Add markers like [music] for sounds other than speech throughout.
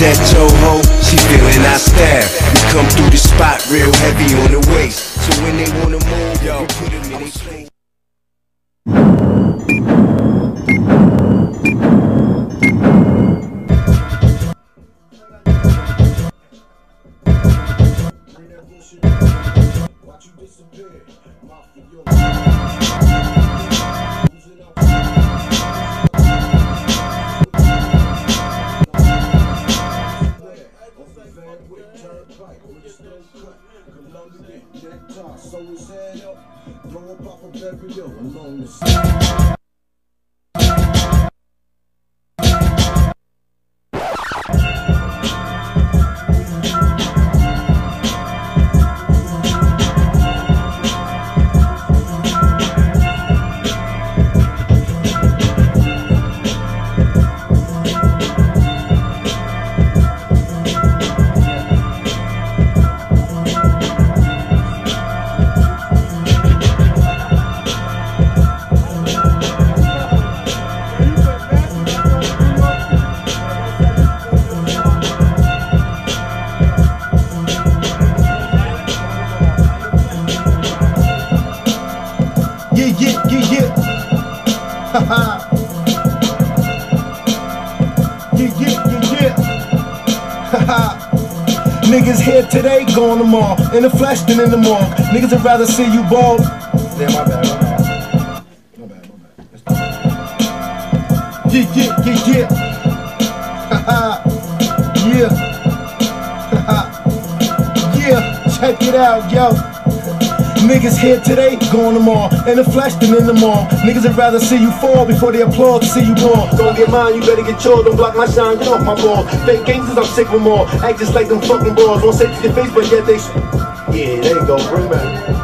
that Toho, she feeling our style. We come through the spot real heavy on the waist. So when they wanna move, we put them in their place. Yeah, gone tomorrow. In the flesh than in the morgue. Niggas would rather see you bald. Damn, my bad, my bad. My bad, my bad. Yeah, yeah, yeah, yeah. [laughs] Yeah. [laughs] Yeah, check it out, yo. Niggas here today, gone tomorrow. In the flesh than in the mall. Niggas would rather see you fall before they applaud to see you born. Don't get mine, you better get yours. Don't block my shine, get off my ball. Fake gangsters, I'm sick of them all. Act just like them fucking balls. Won't say to your face, but yet they. Yeah, there you go, bring back.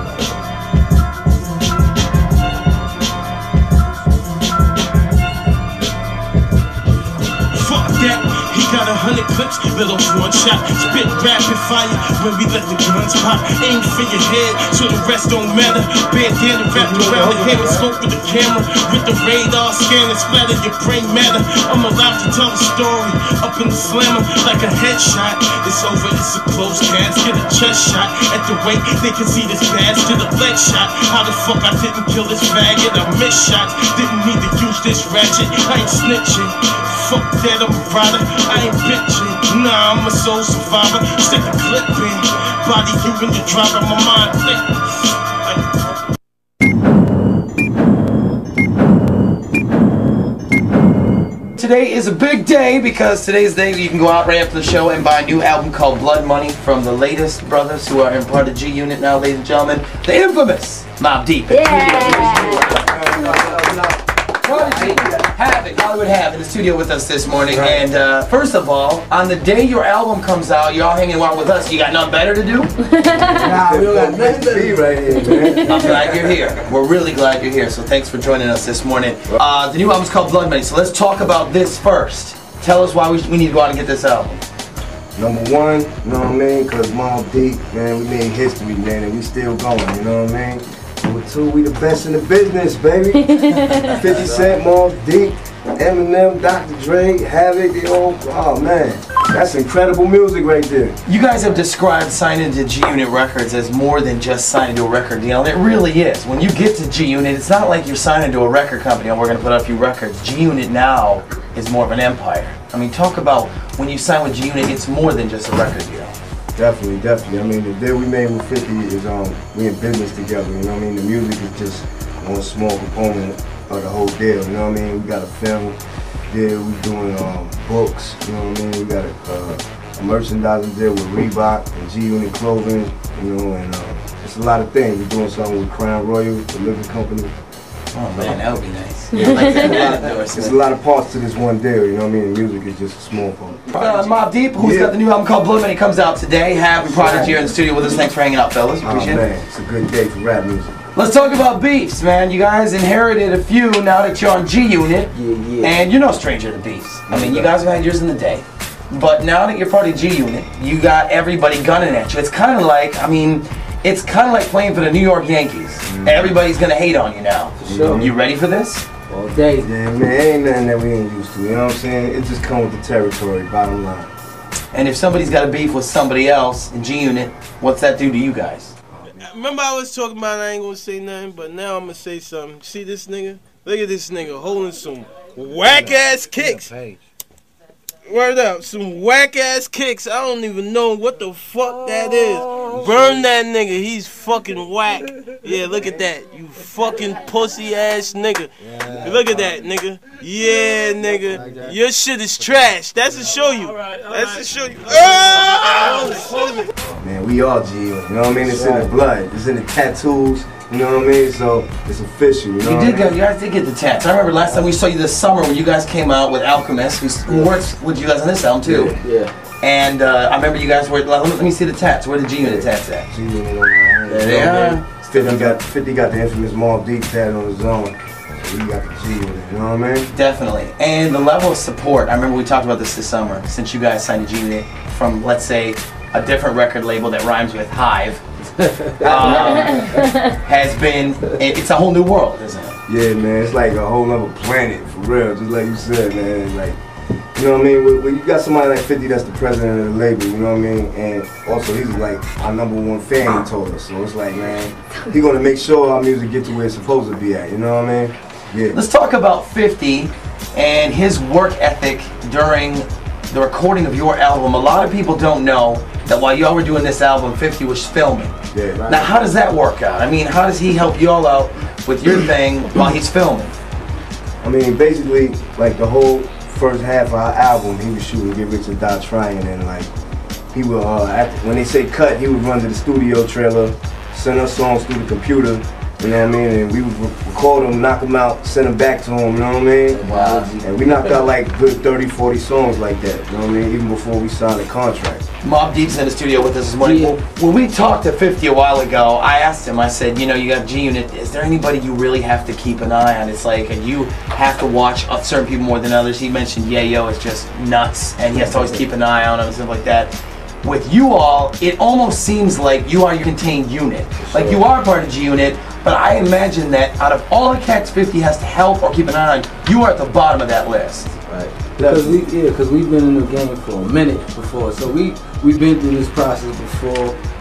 Little one shot. Spit rapid fire when we let the guns pop. Aim for your head, so the rest don't matter. Bandana wrapped around the head with scope with the camera. With the radar scanner, splatter your brain matter. I'm allowed to tell a story. Up in the slammer like a headshot. It's over, it's a close cast. Get a chest shot at the weight. They can see this to the leg shot. How the fuck I didn't kill this faggot? I missed shots. Didn't need to use this ratchet. I ain't snitching. Fuck that, I'm a rider. I ain't bitching. Nah, I'm a soul survivor. Stick the clip in. Body you in the driver, my mind thick. Today is a big day because today's the day you can go out right after the show and buy a new album called Blood Money from the latest brothers who are in part of G Unit now, ladies and gentlemen, the infamous Mobb Deep. Prodigy, Havoc, Hollywood Havoc in the studio with us this morning. And uh, first of all, on the day your album comes out, you're all hanging out with us. You got nothing better to do? [laughs] Nah, we don't got nothing to do right here, man. I'm glad you're here. We're really glad you're here. So thanks for joining us this morning. Uh, the new album's called Blood Money. So let's talk about this first. Tell us why we, we need to go out and get this album. Number one, you know what I mean? Cause Mobb Deep, man, we made history, man, and we still going, you know what I mean? Number two, we the best in the business, baby. [laughs] 50 Cent, Mobb Deep, Eminem, Dr. Dre, Havoc, they all, oh man. That's incredible music right there. You guys have described signing to G Unit Records as more than just signing to a record deal, and it really is. When you get to G Unit, it's not like you're signing to a record company and we're going to put out a few records. G Unit now is more of an empire. I mean, talk about when you sign with G Unit, it's more than just a record deal. Definitely, definitely. I mean, the deal we made with 50 is um, we in business together. You know what I mean? The music is just one small component of the whole deal. You know what I mean? We got a film deal. We doing um, books. You know what I mean? We got a, uh, a merchandising deal with Reebok and G Unit Clothing. You know, and uh, it's a lot of things. We're doing something with Crown Royal, the living company. Oh man, that would be nice. Yeah, like that. A lot [laughs] of- It's a lot of parts to this one deal. You know what I mean? Music is just a small part. Uh, Mobb Deep, who's Yeah. got the new album called Blood Money, comes out today. Have a project here in the studio with us. Thanks for hanging out, fellas. Oh Appreciate it. man, it's a good day for rap music. Let's talk about beefs, man. You guys inherited a few now that you're on G Unit, Yeah, yeah. and you're no stranger to beefs. I mean, you guys have had yours in the day. But now that you're part of G Unit, you got everybody gunning at you. It's kind of like, I mean, it's kind of like playing for the New York Yankees. Mm. Everybody's gonna hate on you now. sure. You ready for this? All day. Yeah, man, ain't nothing that we ain't used to. You know what I'm saying? It just comes with the territory. Bottom line. And if somebody's got a beef with somebody else in G Unit, what's that do to you guys? Remember I was talking about I ain't gonna say nothing, but now I'm gonna say something. See this nigga? Look at this nigga holding some whack ass kicks. Word up, some whack ass kicks. I don't even know what the fuck that is. Burn that nigga. He's fucking whack. Yeah, look at that. You fucking pussy ass nigga. Look at that nigga. Yeah, nigga. Your shit is trash. That's to show you. That's to show you. [laughs] Ah! Man, we all G You know what I mean? It's in the blood. It's in the tattoos. You know what I mean? So it's official. You know You did go. You guys did get the tats. I remember last time we saw you this summer when you guys came out with Alchemist, who's- who works with you guys on this album too. Yeah. And uh, I remember you guys were. Let me, let me see the tats. Where the G Unit tats at? G Unit my hand. There they are. 50 got 50 got the infamous Mobb Deep tat on his own. We got the G Unit. You know what I mean? Definitely. And the level of support. I remember we talked about this this summer. Since you guys signed to G Unit from, let's say, a different record label that rhymes with Hive, [laughs] um, has been. it- It's a whole new world, isn't it? Yeah, man. It's like a whole other planet for real. Just like you said, man. Like. You know what I mean? When, when you got somebody like 50 that's the president of the label, you know what I mean? And also he's like our number one fan, he told us. So it's like, man, he gonna make sure our music get to where it's supposed to be at, you know what I mean? Yeah. Let's talk about 50 and his work ethic during the recording of your album. A lot of people don't know that while y'all were doing this album, 50 was filming. Yeah. Now, how does that work out? I mean, how does he help y'all out with your [clears throat] thing while he's filming? I mean, basically, like the whole first half of our album, he was shooting Get Rich and Die Trying, and like he would, uh, after, when they say cut, he would run to the studio trailer, send us songs through the computer. You know what I mean? And we would record them, knock them out, send them back to him. You know what I mean? Wow. And we knocked out like good 30, 40 songs like that. You know what I mean? Even before we signed a contract. Mobb Deep's in the studio with us this morning. Yeah. When we talked to 50 a while ago, I asked him, I said, you know, you got G Unit. Is there anybody you really have to keep an eye on? It's like and you have to watch certain people more than others. He mentioned Yayo is just nuts, and he has to always keep an eye on him and stuff like that. With you all, it almost seems like you are your contained unit. Like you are part of G Unit, but I imagine that out of all the cats 50 has to help or keep an eye on, you are at the bottom of that list. Right. Because we yeah, because we've been in the game for a minute before, so we we've been through this process before.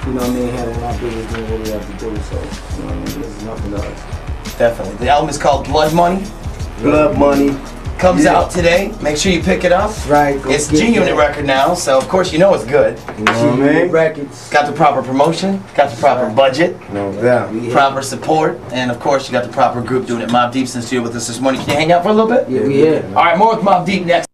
You know what I mean? Handling our business, doing what we have to do. So you know what I mean? This is nothing to us. Definitely. The album is called Blood Money. Blood money. Comes Yeah. out today. Make sure you pick it up. Right. Go It's G Unit record now, so of course you know it's good. You know what I mean? Records. Got the proper promotion, got the proper budget, No doubt. We proper support, and of course you got the proper group doing it. Mobb Deep's in the studio with us this morning. Can you hang out for a little bit? Yeah, we here. All right, more with Mobb Deep next.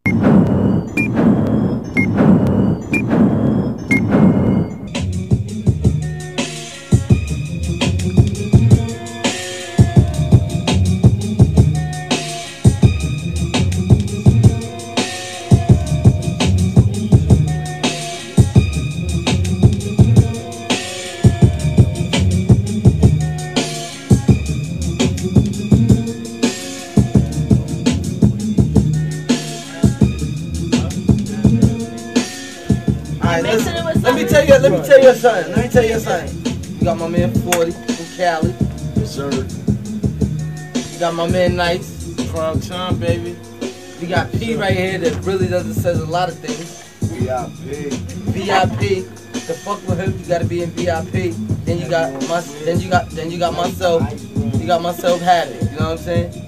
Alright, Mixing listen, it with let me tell you, let me tell you something. Let me tell you something. You got my man 40 from Cali. Yes, sir. You got my man Nice. Prime time, baby. You got P right here that really doesn't says a lot of things. VIP. VIP. To fuck with him, you gotta be in VIP. Then you got my, then you got, then you got myself. You got myself Havoc. You know what I'm saying?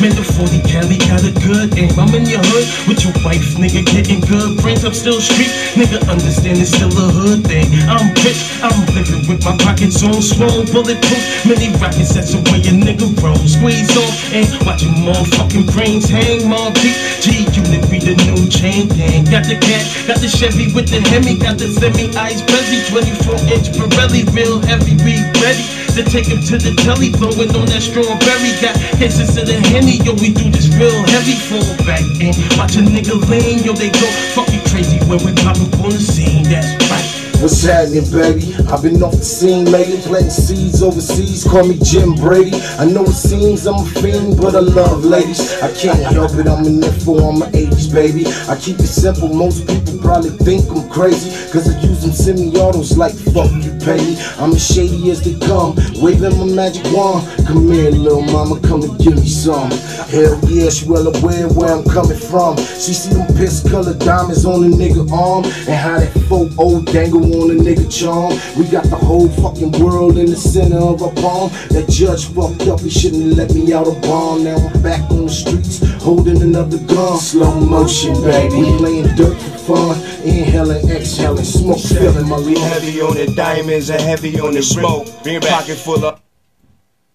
Man, the 40 Cali got a good aim. I'm in your hood with your wife, nigga, getting good Friends, I'm still street, nigga, understand it's still a hood thing. I'm rich, I'm living with my pockets on swole, bulletproof. Many rockets, that's the way a nigga roll. Squeeze off and watch your motherfucking brains hang. Deep, G unit be the new chain gang. Got the cat, got the Chevy with the Hemi, got the semi ice Prezi, 24 inch Pirelli, real heavy, we ready to take him to the telly, blowing on that strawberry. Got cases of the Henny, yo, we do this real heavy. Fall back and watch a nigga lean, yo, they go fucking crazy when we pop up on the scene. That's right. What's happening, baby? I've been off the scene lately, planting seeds overseas. Call me Jim Brady. I know it seems I'm a fiend, but I love ladies. I can't help it, I'm an info on my 80s, baby. I keep it simple, most people probably think I'm crazy. Cause I use them semi autos like fuck you, pay. I'm as shady as they come, waving my magic wand. Come here, little mama, come and give me some. Hell yeah, she well aware where I'm coming from. She see them piss colored diamonds on a nigga arm, and how that folk old dangle on a nigga charm. We got the whole fucking world in the center of our palm. That judge fucked up, he shouldn't have let me out of bond. Now I'm back on the streets, holding another gun. Slow motion, baby. We playing dirt for fun, inhaling, exhaling, smoke filling my lungs. heavy on the diamonds and heavy on the smoke. Pocket full of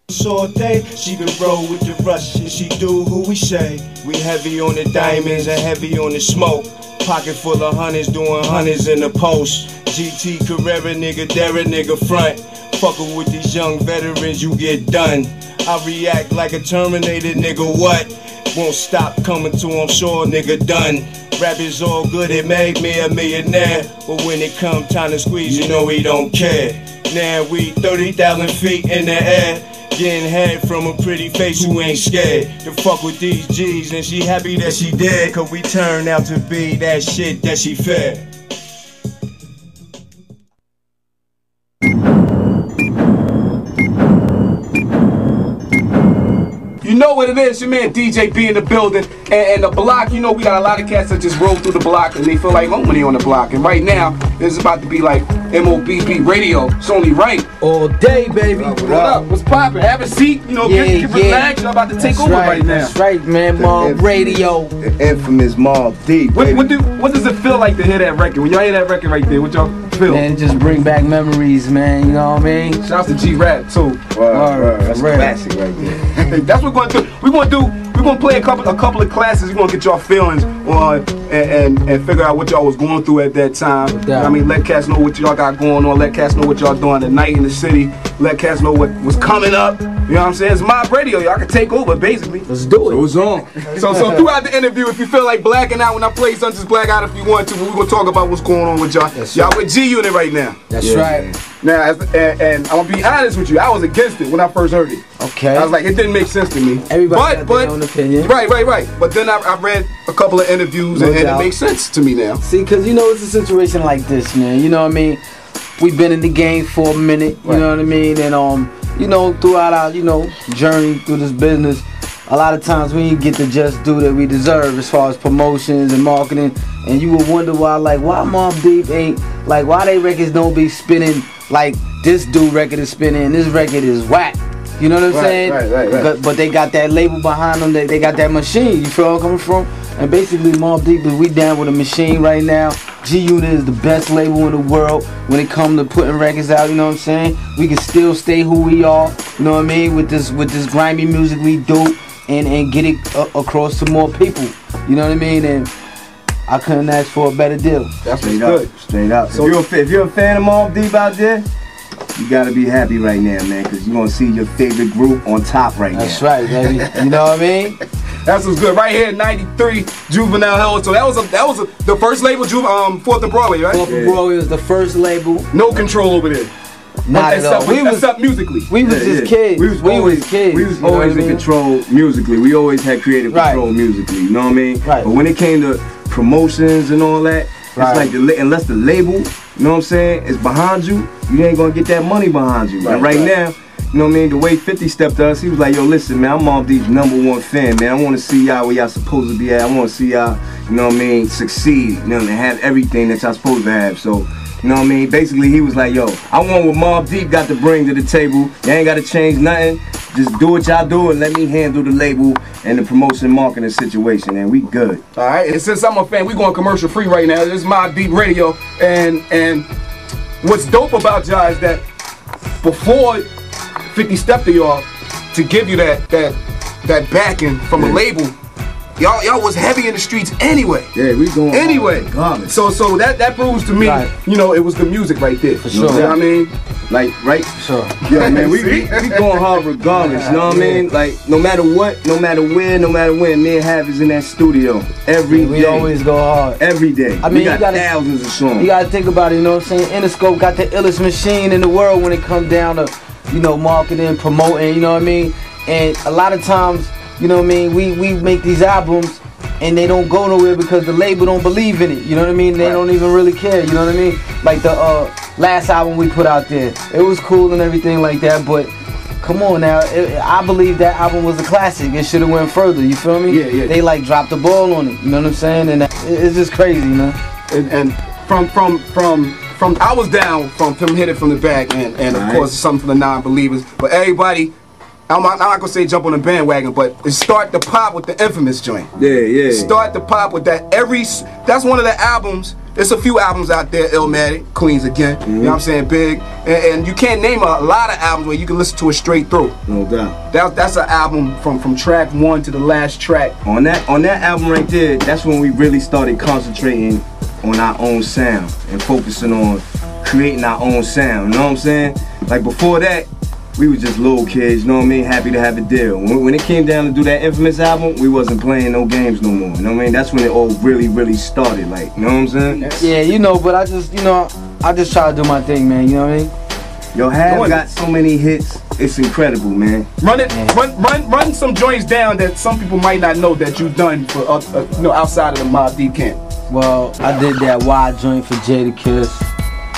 Saute, she can roll with the rush and she do who we say. We heavy on the diamonds and heavy on the smoke. Pocket full of hundreds doing hundreds in the post. GT Carrera nigga, dare nigga front. Fuckin' with these young veterans, you get done. I react like a Terminator, nigga. What? Won't stop coming to, I'm sure, nigga. Done. Rap is all good, it made me a millionaire. But when it come time to squeeze, you know he don't care. Now we 30,000 feet in the air. Getting head from a pretty face who ain't scared to fuck with these G's. And she happy that she did, cause we turned out to be that shit that she fed. Know what it is, your man DJ B in the building. And, and the block, you know, we got a lot of cats that just roll through the block and they feel like home when they on the block. And right now, it's about to be like MOBB radio. It's only right. All day, baby. What up? What's poppin'? Have a seat, you know, Yeah, get, get yeah. relaxed. I'm about to take That's over right, right, now. That's right, man. Mobb Radio. The infamous Mobb Deep. What, what, do, what does it feel like to hear that record? When y'all hear that record right there, what y'all feel? Man, just bring back memories, man. You know what I mean? Shouts to G Rap too. Word, word, that's classic right there. [laughs] That's what we're gonna do. We're gonna do. We're gonna play a couple, a couple of classes. We're gonna get y'all feelings on and, and, and figure out what y'all was going through at that time. doubt. I mean, let cats know what y'all got going on. Let cats know what y'all doing tonight in the city. Let cats know what was coming up. You know what I'm saying? It's Mobb Radio. Y'all can take over, basically. Let's do it. It was on. So, so throughout the interview, if you feel like blacking out when I play something, just black out if you want to. But we're gonna talk about what's going on with y'all. y'all with G Unit right now. That's Yeah, right. Now, as, and, and I'm gonna be honest with you, I was against it when I first heard it. Okay. I was like, it didn't make sense to me. Everybody but, but, their own opinion. Right, right, right. But then I, I read a couple of interviews No and, and it makes sense to me now. See, cause you know it's a situation like this, man. You know what I mean? We've been in the game for a minute. You Right. know what I mean? And um, you know, throughout our you know journey through this business, a lot of times we didn't get the just due that we deserve as far as promotions and marketing. And you would wonder why, like, why Mobb Deep ain't like why they records don't be spinning like this dude record is spinning this record is whack. You know what I'm Right, saying? right, right, right. But, but they got that label behind them. They, they got that machine. You feel where I'm coming from? And basically, Mobb Deep is we down with a machine right now. G Unit is the best label in the world when it comes to putting records out. You know what I'm saying? We can still stay who we are. You know what I mean? With this with this grimy music we do, and and get it a- across to more people. You know what I mean? And I couldn't ask for a better deal. That's what's Straight good. up, straight up. So- if, you're a, if you're a fan of Mobb Deep out there, you gotta be happy right now, man, because you're gonna see your favorite group on top right That's now. That's right, baby. You know what I mean? [laughs] That's what's good. Right here, 93 Juvenile Hell. So that was a, that was a, the first label, Ju- um, Fourth and Broadway, right? Fourth and Broadway was the first label. No control over there. Not at all. We was up musically. we was Yeah, just yeah. kids. We was always kids. We was always in mean? control musically. We always had creative Right. control musically. You know what I mean? Right. But when it came to promotions and all that, Right. it's like the, unless the label, you know what I'm saying, is behind you, you ain't gonna get that money behind you. and Right, right, right. now. You know what I mean? The way 50 stepped to us, he was like, yo, listen, man, I'm Mobb Deep's number one fan, man. I wanna see y'all where y'all supposed to be at. I wanna see y'all, you know what I mean, succeed, you know, and have everything that y'all supposed to have. So, you know what I mean? Basically, he was like, yo, I want what Mobb Deep got to bring to the table. You ain't gotta change nothing. Just do what y'all do and let me handle the label and the promotion marketing situation, and we good. All right, and since I'm a fan, we going commercial free right now. This is Mobb Deep radio, and and what's dope about y'all is that before 50 stepped to y'all to give you that that that backing from a label, y'all y'all was heavy in the streets anyway. Yeah, we going Anyway, regardless. so so that that proves to me, Right. you know, it was the music right there. For sure. You know what I mean? Like right, Sure. yeah, man, we, we, we going hard regardless. You know what I mean? Like no matter what, no matter where, no matter when, me and Hav is in that studio every We day. always go hard. every day. I mean, we you got gotta- thousands of songs. You gotta think about it, you know what I'm saying? Interscope got the illest machine in the world when it comes down to, you know, marketing, promoting, you know what I mean? And a lot of times, you know what I mean, we, we make these albums and they don't go nowhere because the label don't believe in it. You know what I mean? They don't even really care, you know what I mean? Like the uh, last album we put out there. It was cool and everything like that, but come on now, it, I believe that album was a classic. It should have went further, you feel me? Yeah, yeah. They like dropped the ball on it, you know what I'm saying? And that, it- it's just crazy, you know? and, and from from from from I was down from from hit it from the back and and of Right. course something for the non-believers. But everybody, I'm not, I'm not gonna say jump on the bandwagon, but start to pop with the infamous joint. yeah, yeah. Start to pop with that every. That's one of the albums. There's a few albums out there, Illmatic, Queens again. You know mm-hmm. what I'm saying? Big, and, and you can't name a lot of albums where you can listen to it straight through. No doubt. That, that's an album from from track one to the last track. On that on that album right there, that's when we really started concentrating on our own sound and focusing on creating our own sound. You know what I'm saying? Like before that, we were just little kids. You know what I mean? Happy to have a deal. When, when it came down to do that infamous album, we wasn't playing no games no more. You know what I mean? That's when it all really really started. Like you know what I'm saying? Yeah, you know, but I just, you know, I just try to do my thing, man. You know what I mean? Yo, Have Going- got so many hits. It's incredible, man. Run it, run, run, run some joints down that some people might not know that you've done for, uh, uh, you know, outside of the Mobb Deep camp. Well, I did that wide joint for Jadakiss.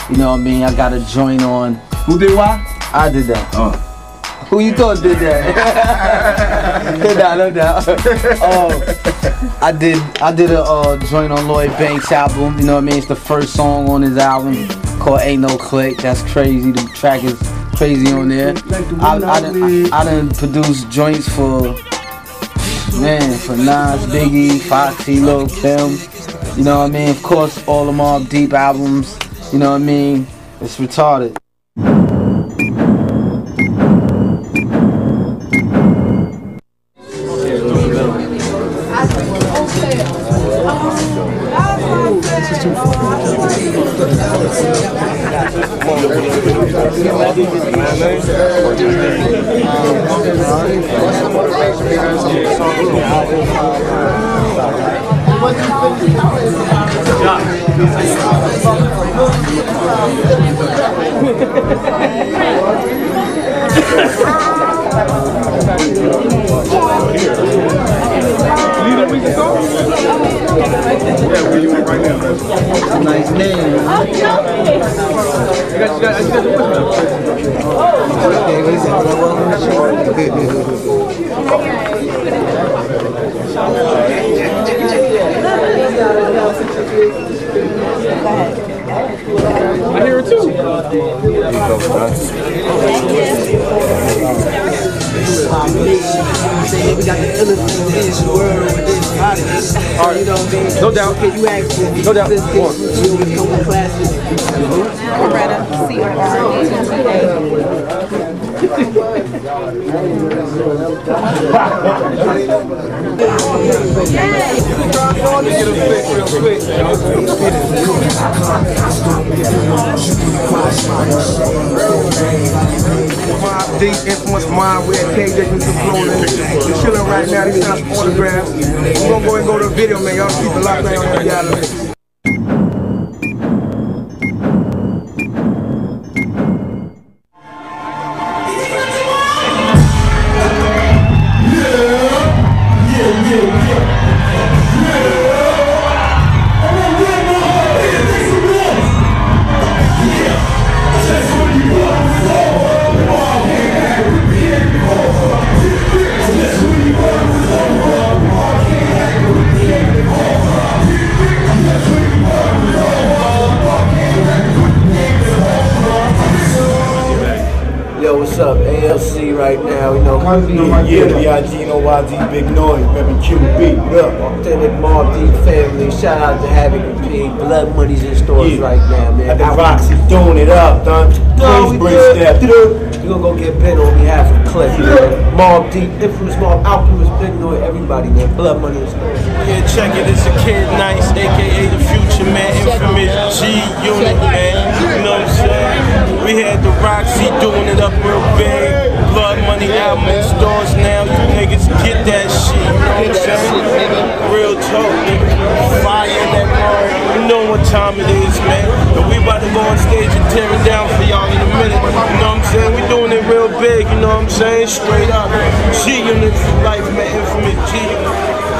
You know what I mean? I got a joint on. Who did why? I did that. Uh, Who you thought did that? [laughs] no doubt, no doubt. Oh, I did. I did a uh, joint on Lloyd Banks album. You know what I mean? It's the first song on his album called "Ain't No Click." That's crazy. The track is crazy on there. I, I, done, I, I done produced joints for man for Nas, Biggie, Foxy, Lil Kim. You know what I mean? Of course, all the Mobb Deep albums. You know what I mean? It's retarded. Okay, what is I hear it too. We got the illest in this world with this artist. You know what I mean? No doubt. Okay, you asked me. No doubt. This case, you always come with classes. Mobb Deep, infamous mind, at KJ with the clothing. We're chilling right now, these of autographs. We're gonna go and go to the video, man. Y'all keep the lockdown on y'all. YZ right now, you know. Yeah, B.I.G. no YZ, Big Noyd, baby QB, what up? Authentic Mobb Deep family. Shout out to Havoc and P. Blood Money's in stores Yeah. right now, man. At the Out- Roxy, doing it up, done. Please we bring good. step. We gonna go get Ben on behalf of Cliff, man. Mobb Deep, Infamous Mob, Alchemist, Big Noyd, everybody, man. Blood Money in stores. Yeah, check it. It's a kid nice, aka the future man, infamous G unit man. You know what I'm saying? We had the Roxy doing it up real big. Blood Money album in stores now. You niggas get that shit. You know what I'm saying? Real talk, nigga. Fire in that mug. You know what time it is, man. And we about to go on stage and tear it down for y'all in a minute. You know what I'm saying? We doing it real big. You know what I'm saying? Straight up. G unit for life, man. Infamous G unit.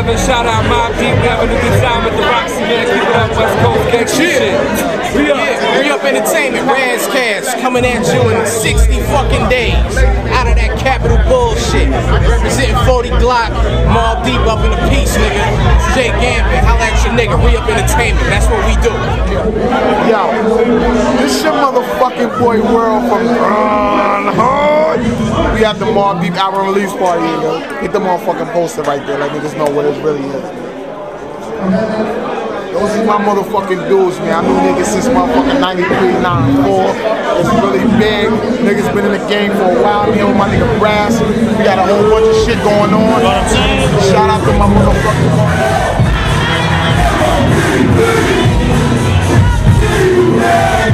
J211, shout out Mobb Deep. We having a good time at the Roxy, man. Keep it up, West Coast gangsta shit. We up, we up entertainment, Raz Cash, coming at you in 60 fucking days. Out of that capital bullshit. Representing 40 Glocc, Mobb Deep up in the piece, nigga. Jay Gambit, holla at your nigga, re up entertainment. That's what we do. Yo, this your motherfucking boy World from Run Hard. We have the Mobb Deep album release party, yo. Get the motherfucking poster right there, let niggas know what it really is. Those are my motherfucking dudes, man. I knew niggas since motherfucking 93, 94. It's really big. Niggas been in the game for a while. Me and my nigga Brass. We got a whole bunch of shit going on. Shout out to my motherfucking motherfucking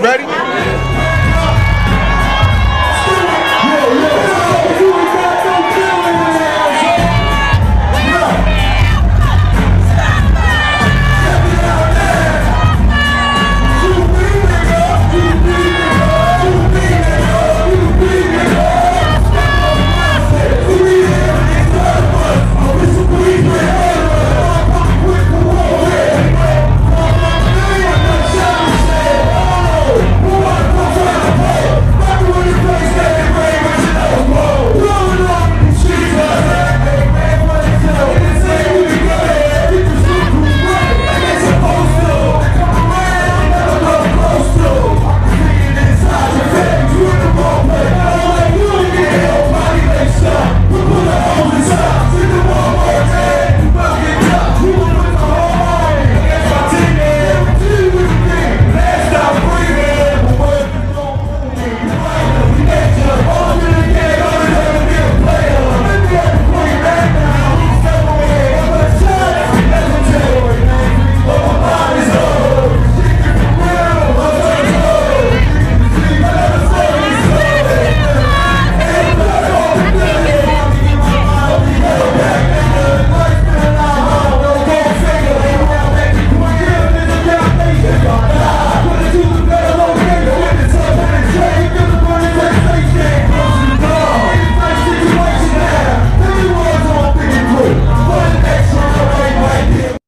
ready?